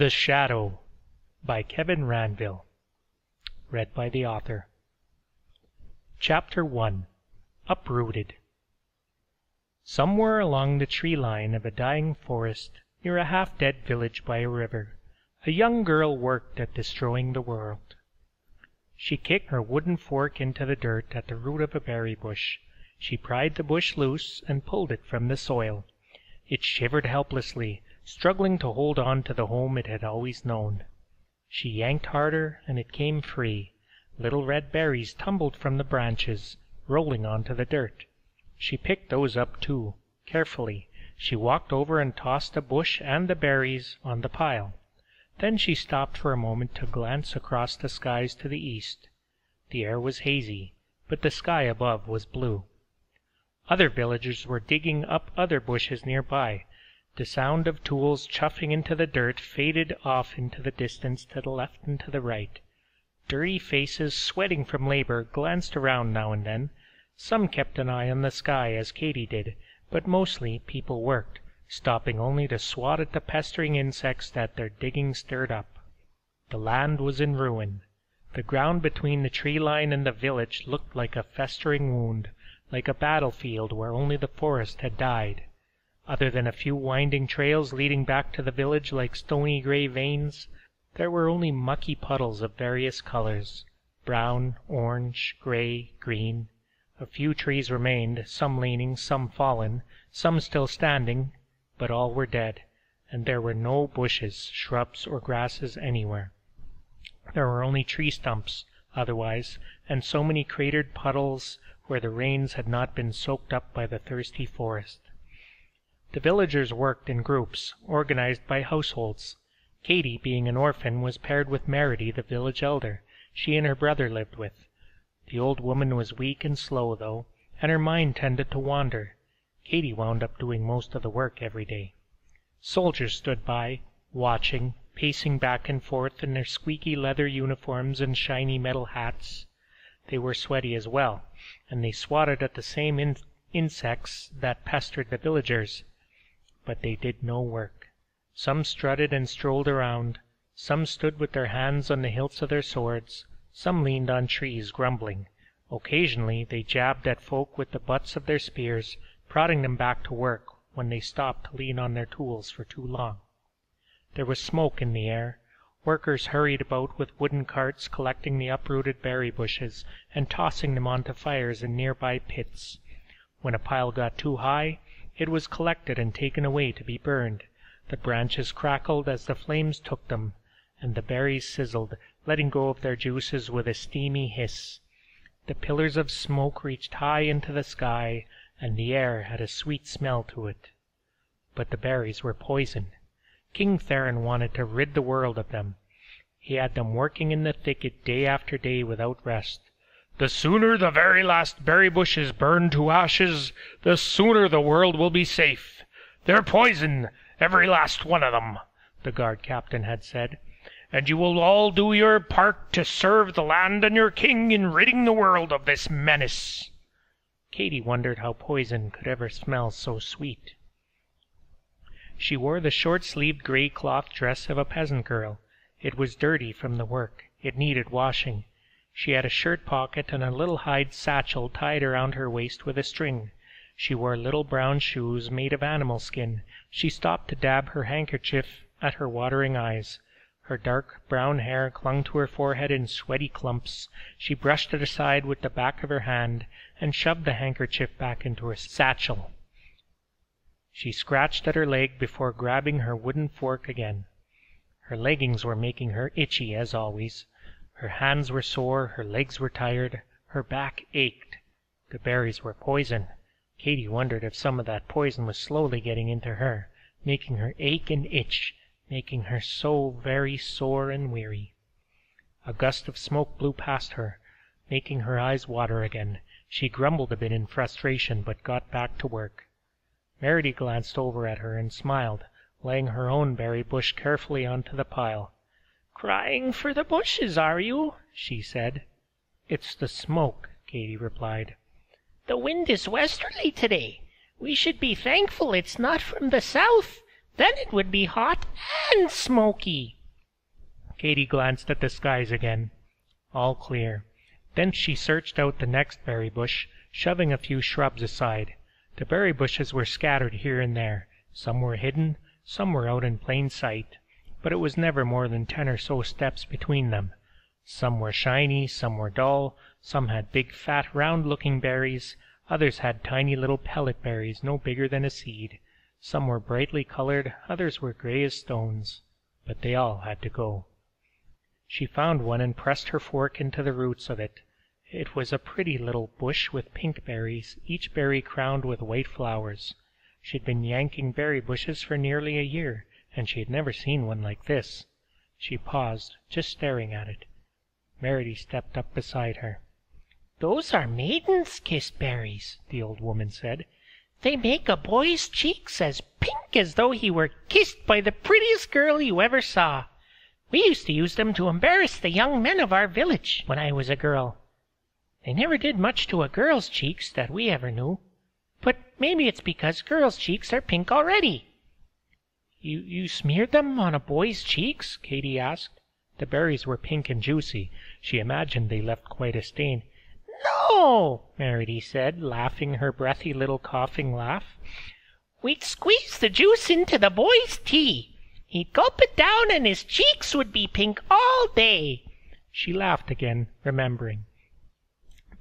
THE SHADOW by Kevin Ranville Read by the author. Chapter 1 Uprooted Somewhere along the tree line of a dying forest, near a half dead village by a river, a young girl worked at destroying the world. She kicked her wooden fork into the dirt at the root of a berry bush. She pried the bush loose and pulled it from the soil. It shivered helplessly, struggling to hold on to the home it had always known. She yanked harder, and it came free. Little red berries tumbled from the branches, rolling on to the dirt. She picked those up too, carefully. She walked over and tossed the bush and the berries on the pile. Then she stopped for a moment to glance across the skies to the east. The air was hazy, but the sky above was blue. Other villagers were digging up other bushes near by. The sound of tools chuffing into the dirt faded off into the distance to the left and to the right. Dirty faces, sweating from labor, glanced around now and then. Some kept an eye on the sky, as Kaitee did, but mostly people worked, stopping only to swat at the pestering insects that their digging stirred up. The land was in ruin. The ground between the tree line and the village looked like a festering wound, like a battlefield where only the forest had died. Other than a few winding trails leading back to the village like stony gray veins, there were only mucky puddles of various colors brown, orange, gray, green. A few trees remained, some leaning, some fallen, some still standing, but all were dead, and there were no bushes, shrubs, or grasses anywhere. There were only tree stumps, otherwise, and so many cratered puddles where the rains had not been soaked up by the thirsty forest. The villagers worked in groups, organized by households. Kaitee, being an orphan, was paired with Meredy, the village elder, she and her brother lived with. The old woman was weak and slow, though, and her mind tended to wander. Kaitee wound up doing most of the work every day. Soldiers stood by, watching, pacing back and forth in their squeaky leather uniforms and shiny metal hats. They were sweaty as well, and they swatted at the same in insects that pestered the villagers but they did no work. Some strutted and strolled around, some stood with their hands on the hilts of their swords, some leaned on trees, grumbling. Occasionally they jabbed at folk with the butts of their spears, prodding them back to work when they stopped to lean on their tools for too long. There was smoke in the air. Workers hurried about with wooden carts collecting the uprooted berry bushes and tossing them onto fires in nearby pits. When a pile got too high, it was collected and taken away to be burned. The branches crackled as the flames took them, and the berries sizzled, letting go of their juices with a steamy hiss. The pillars of smoke reached high into the sky, and the air had a sweet smell to it. But the berries were poison. King Theron wanted to rid the world of them. He had them working in the thicket day after day without rest. The sooner the very last berry bush is burned to ashes, the sooner the world will be safe. They're poison, every last one of them, the guard captain had said, and you will all do your part to serve the land and your king in ridding the world of this menace. Kaitee wondered how poison could ever smell so sweet. She wore the short-sleeved gray cloth dress of a peasant girl. It was dirty from the work. It needed washing. She had a shirt pocket and a little hide satchel tied around her waist with a string. She wore little brown shoes made of animal skin. She stopped to dab her handkerchief at her watering eyes. Her dark brown hair clung to her forehead in sweaty clumps. She brushed it aside with the back of her hand and shoved the handkerchief back into her satchel. She scratched at her leg before grabbing her wooden fork again. Her leggings were making her itchy as always. Her hands were sore, her legs were tired, her back ached. The berries were poison. Kaitee wondered if some of that poison was slowly getting into her, making her ache and itch, making her so very sore and weary. A gust of smoke blew past her, making her eyes water again. She grumbled a bit in frustration, but got back to work. Meredy glanced over at her and smiled, laying her own berry bush carefully onto the pile. "Crying for the bushes, are you?" she said. "It's the smoke," Kaitee replied. "The wind is westerly today. We should be thankful it's not from the south. Then it would be hot and smoky. Kaitee glanced at the skies again. All clear. Then she searched out the next berry bush, shoving a few shrubs aside. The berry bushes were scattered here and there. Some were hidden, some were out in plain sight, but it was never more than ten or so steps between them. Some were shiny, some were dull, some had big fat round looking berries, others had tiny little pellet berries no bigger than a seed. Some were brightly colored, others were gray as stones. But they all had to go. She found one and pressed her fork into the roots of it. It was a pretty little bush with pink berries, each berry crowned with white flowers. She had been yanking berry bushes for nearly a year, and she had never seen one like this. She paused, just staring at it. Meredy stepped up beside her. "Those are maiden's kiss berries," the old woman said. "They make a boy's cheeks as pink as though he were kissed by the prettiest girl you ever saw. We used to use them to embarrass the young men of our village when I was a girl. They never did much to a girl's cheeks that we ever knew. But maybe it's because girls' cheeks are pink already." "You you smeared them on a boy's cheeks?" Kaitee asked. The berries were pink and juicy. She imagined they left quite a stain. "No," Meredy said, laughing her breathy little coughing laugh. "We'd squeeze the juice into the boy's tea. He'd gulp it down and his cheeks would be pink all day." She laughed again, remembering.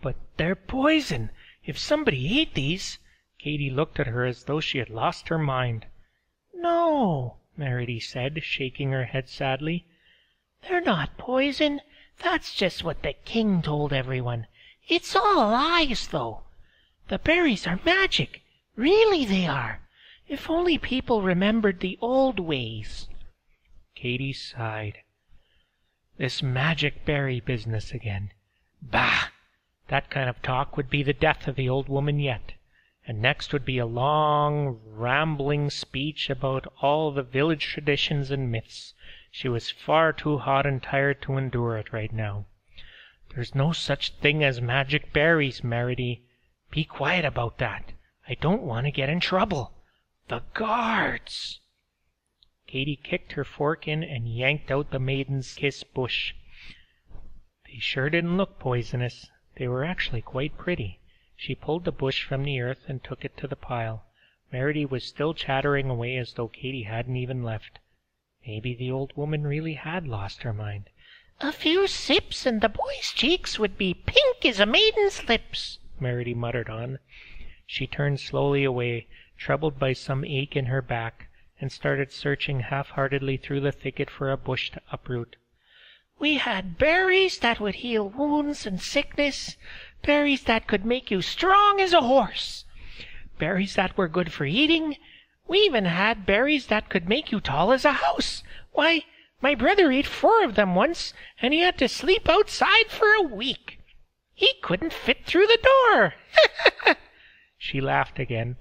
"But they're poison. If somebody ate these Kaitee looked at her as though she had lost her mind. "No," Meredy said, shaking her head sadly. "They're not poison. That's just what the king told everyone. It's all lies, though. The berries are magic. Really they are. If only people remembered the old ways." Kaitee sighed. This magic berry business again. Bah! That kind of talk would be the death of the old woman yet. And next would be a long, rambling speech about all the village traditions and myths. She was far too hot and tired to endure it right now. There's no such thing as magic berries, Meredy. Be quiet about that. I don't want to get in trouble. The guards!" Kaitee kicked her fork in and yanked out the maiden's kiss bush. They sure didn't look poisonous. They were actually quite pretty. She pulled the bush from the earth and took it to the pile. Meredy was still chattering away as though Kaitee hadn't even left. Maybe the old woman really had lost her mind. "A few sips and the boy's cheeks would be pink as a maiden's lips," Meredy muttered on. She turned slowly away troubled by some ache in her back, and started searching half-heartedly through the thicket for a bush to uproot. "We had berries that would heal wounds and sickness, berries that could make you strong as a horse, berries that were good for eating. We even had berries that could make you tall as a house. Why, my brother ate four of them once, and he had to sleep outside for a week. He couldn't fit through the door." She laughed again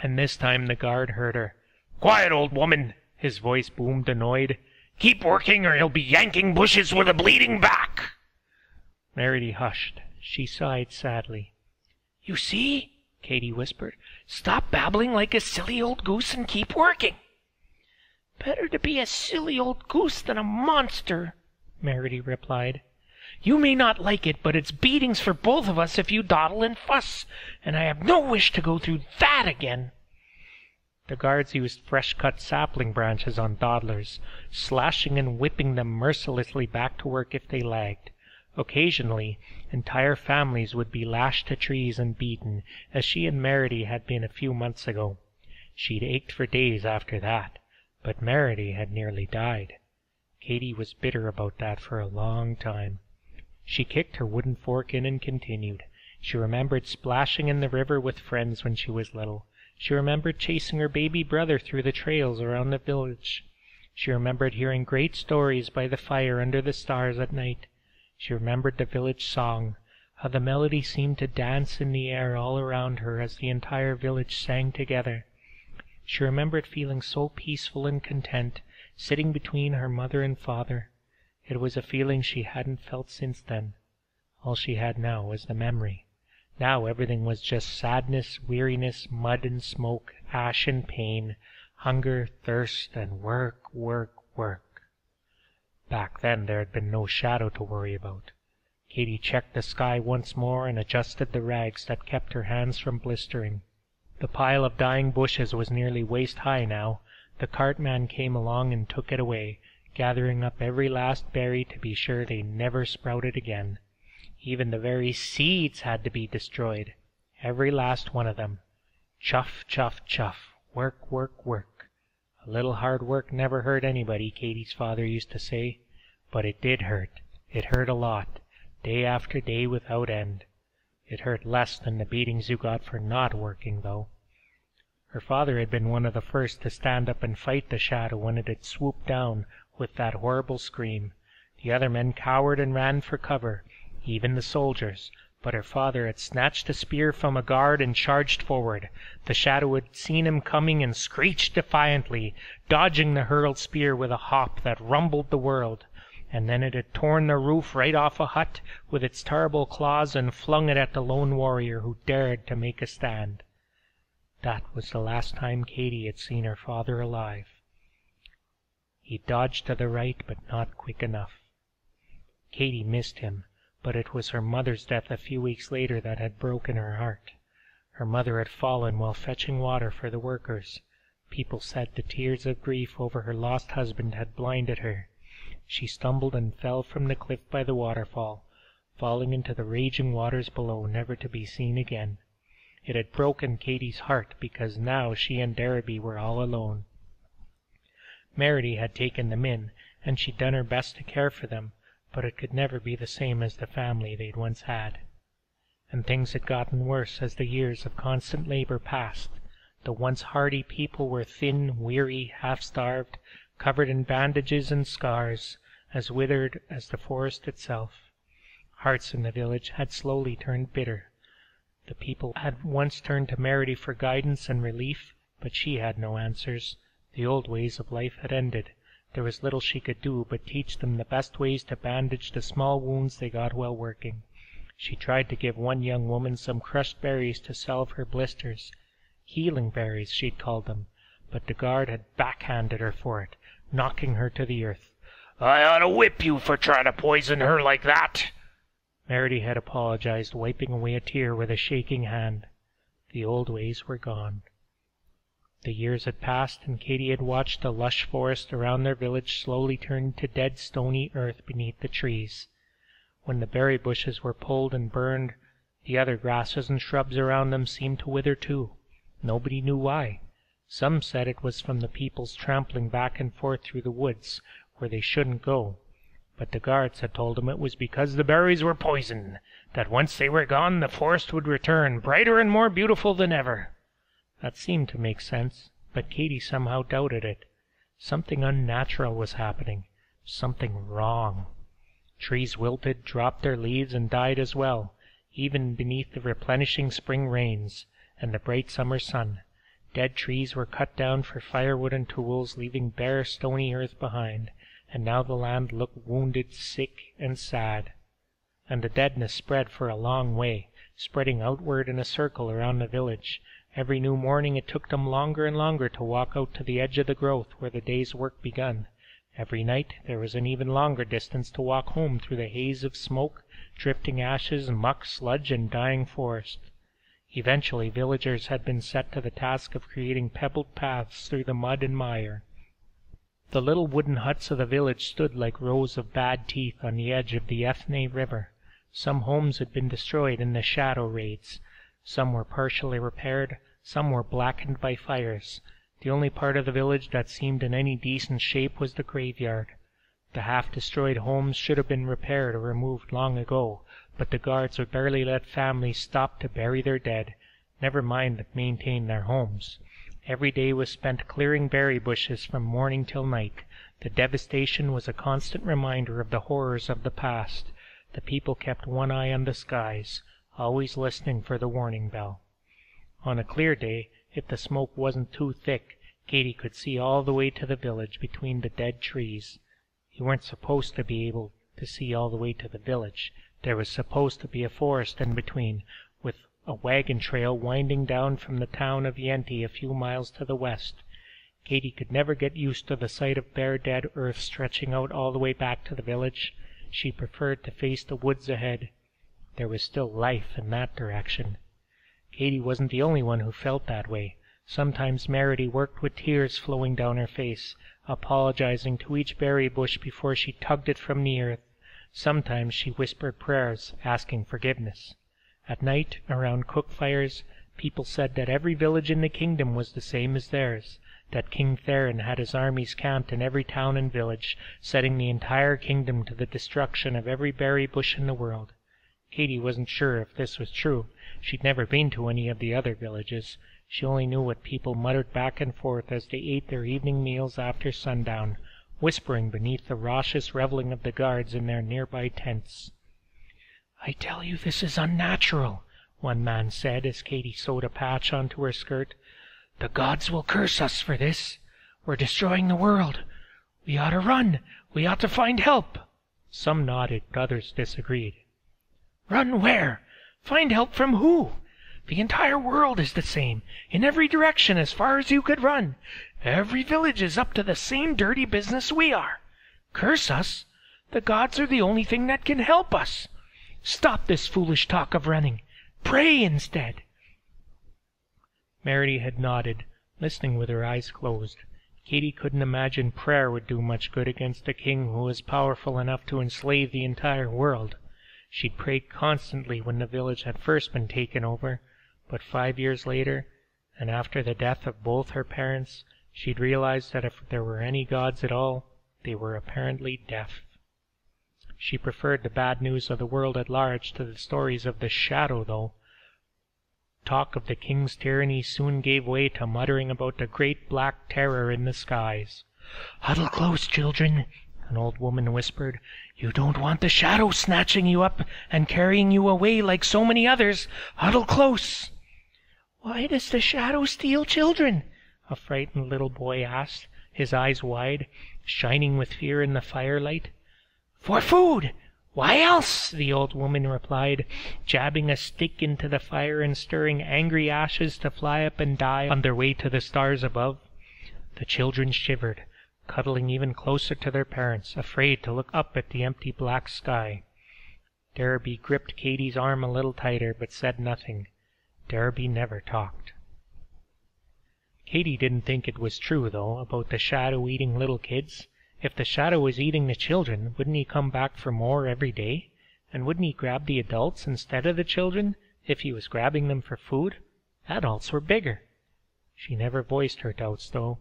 and this time the guard heard her. "Quiet, old woman!" His voice boomed, annoyed. "Keep working, or you'll be yanking bushes with a bleeding back." Meredy hushed. She sighed sadly. "You see," Kaitee whispered. "Stop babbling like a silly old goose and keep working." "Better to be a silly old goose than a monster," Meredy replied. "You may not like it, but it's beatings for both of us if you dawdle and fuss, and I have no wish to go through that again." The guards used fresh cut sapling branches on dawdlers, slashing and whipping them mercilessly back to work if they lagged. Occasionally entire families would be lashed to trees and beaten, as she and Meredy had been a few months ago. She'd ached for days after that, but Meredy had nearly died. Kaitee was bitter about that for a long time. She kicked her wooden fork in and continued. She remembered splashing in the river with friends when she was little. She remembered chasing her baby brother through the trails around the village. She remembered hearing great stories by the fire under the stars at night. She remembered the village song, how the melody seemed to dance in the air all around her as the entire village sang together. She remembered feeling so peaceful and content, sitting between her mother and father. It was a feeling she hadn't felt since then. All she had now was the memory. Now everything was just sadness, weariness, mud and smoke, ash and pain, Hunger, thirst, and work, work, work. Back then there had been no shadow to worry about. Kaitee checked the sky once more and adjusted the rags that kept her hands from blistering. The pile of dying bushes was nearly waist high now. The cartman came along and took it away, gathering up every last berry to be sure they never sprouted again. Even the very seeds had to be destroyed, every last one of them. Chuff, chuff, chuff, work, work, work. Little hard work never hurt anybody, Kaitee's father used to say. But it did hurt. It hurt a lot day after day without end. It hurt less than the beatings you got for not working, though. Her father had been one of the first to stand up and fight the shadow when it had swooped down with that horrible scream. The other men cowered and ran for cover, even the soldiers, but her father had snatched a spear from a guard and charged forward. The shadow had seen him coming and screeched defiantly, dodging the hurled spear with a hop that rumbled the world and then it had torn the roof right off a hut with its terrible claws and flung it at the lone warrior who dared to make a stand. That was the last time Kaitee had seen her father alive. He dodged to the right, but not quick enough. Kaitee missed him, but it was her mother's death a few weeks later that had broken her heart. Her mother had fallen while fetching water for the workers. People said the tears of grief over her lost husband had blinded her. She stumbled and fell from the cliff by the waterfall, falling into the raging waters below, never to be seen again. It had broken Kaitee's heart because now she and Derreby were all alone. Meredy had taken them in, and she'd done her best to care for them, but it could never be the same as the family they'd once had. And things had gotten worse as the years of constant labor passed. The once hardy people were thin, weary, half starved, covered in bandages and scars, as withered as the forest itself. Hearts in the village had slowly turned bitter. The people had once turned to Meredy for guidance and relief, but she had no answers. The old ways of life had ended. There was little she could do but teach them the best ways to bandage the small wounds they got while working. She tried to give one young woman some crushed berries to salve her blisters. Healing berries, she'd called them, but the guard had backhanded her for it knocking her to the earth. I ought to whip you for trying to poison her like that. Meredy had apologized, wiping away a tear with a shaking hand. The old ways were gone. The years had passed, and Kaitee had watched the lush forest around their village slowly turn to dead stony earth beneath the trees. When the berry bushes were pulled and burned, the other grasses and shrubs around them seemed to wither too. Nobody knew why. Some said it was from the people's trampling back and forth through the woods where they shouldn't go, but the guards had told them it was because the berries were poison, that once they were gone the forest would return, brighter and more beautiful than ever. That seemed to make sense, but Kaitee somehow doubted it. Something unnatural was happening, something wrong. Trees wilted, dropped their leaves, and died as well, even beneath the replenishing spring rains and the bright summer sun. Dead trees were cut down for firewood and tools, leaving bare stony earth behind, and now the land looked wounded, sick, and sad. And the deadness spread for a long way, spreading outward in a circle around the village. Every new morning it took them longer and longer to walk out to the edge of the growth where the day's work begun. Every night there was an even longer distance to walk home through the haze of smoke, drifting ashes, muck, sludge, and dying forest. Eventually villagers had been set to the task of creating pebbled paths through the mud and mire. The little wooden huts of the village stood like rows of bad teeth on the edge of the Ethne River. Some homes had been destroyed in the shadow raids. Some were partially repaired, some were blackened by fires. The only part of the village that seemed in any decent shape was the graveyard. The half destroyed homes should have been repaired or removed long ago, but the guards would barely let families stop to bury their dead, never mind maintain their homes. Every day was spent clearing berry bushes from morning till night. The devastation was a constant reminder of the horrors of the past. The people kept one eye on the skies, always listening for the warning bell. On a clear day, if the smoke wasn't too thick, Kaitee could see all the way to the village between the dead trees. You weren't supposed to be able to see all the way to the village. There was supposed to be a forest in between, with a wagon trail winding down from the town of Yenti a few miles to the west. Kaitee could never get used to the sight of bare dead earth stretching out all the way back to the village. She preferred to face the woods ahead. There was still life in that direction. Kaitee wasn't the only one who felt that way. Sometimes Meredy worked with tears flowing down her face, apologizing to each berry bush before she tugged it from the earth. Sometimes she whispered prayers, asking forgiveness. At night, around cook fires, people said that every village in the kingdom was the same as theirs, that King Theron had his armies camped in every town and village, setting the entire kingdom to the destruction of every berry bush in the world. Kaitee wasn't sure if this was true. She'd never been to any of the other villages. She only knew what people muttered back and forth as they ate their evening meals after sundown, whispering beneath the raucous reveling of the guards in their nearby tents. I tell you this is unnatural, one man said as Kaitee sewed a patch onto her skirt. The gods will curse us for this. We're destroying the world. We ought to run. We ought to find help. Some nodded, others disagreed. Run where? Find help from who? The entire world is the same, in every direction as far as you could run. Every village is up to the same dirty business we are. Curse us? The gods are the only thing that can help us. Stop this foolish talk of running. Pray instead. Meredy had nodded, listening with her eyes closed. Kaitee couldn't imagine prayer would do much good against a king who was powerful enough to enslave the entire world. She'd prayed constantly when the village had first been taken over, but five years later, and after the death of both her parents, she'd realized that if there were any gods at all, they were apparently deaf. She preferred the bad news of the world at large to the stories of the shadow, though. Talk of the king's tyranny soon gave way to muttering about the great black terror in the skies. Huddle close, children, an old woman whispered. You don't want the shadow snatching you up and carrying you away like so many others. Huddle close. Why does the shadow steal children? a frightened little boy asked, his eyes wide, shining with fear in the firelight. For food. Why else? the old woman replied, jabbing a stick into the fire and stirring angry ashes to fly up and die on their way to the stars above. The children shivered, cuddling even closer to their parents, afraid to look up at the empty black sky. Derby gripped Kaitee's arm a little tighter, but said nothing. Derby never talked. Kaitee didn't think it was true, though, about the shadow eating little kids. If the shadow was eating the children, wouldn't he come back for more every day? And wouldn't he grab the adults instead of the children, if he was grabbing them for food? Adults were bigger. She never voiced her doubts, though.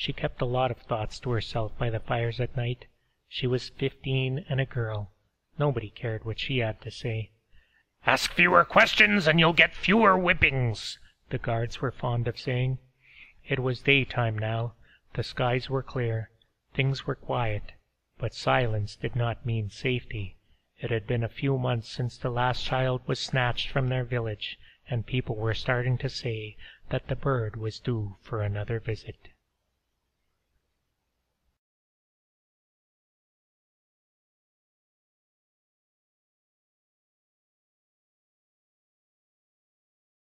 She kept a lot of thoughts to herself by the fires at night. She was fifteen and a girl. Nobody cared what she had to say. Ask fewer questions and you'll get fewer whippings, the guards were fond of saying. It was daytime now. The skies were clear. Things were quiet, but silence did not mean safety. It had been a few months since the last child was snatched from their village, and people were starting to say that the bird was due for another visit.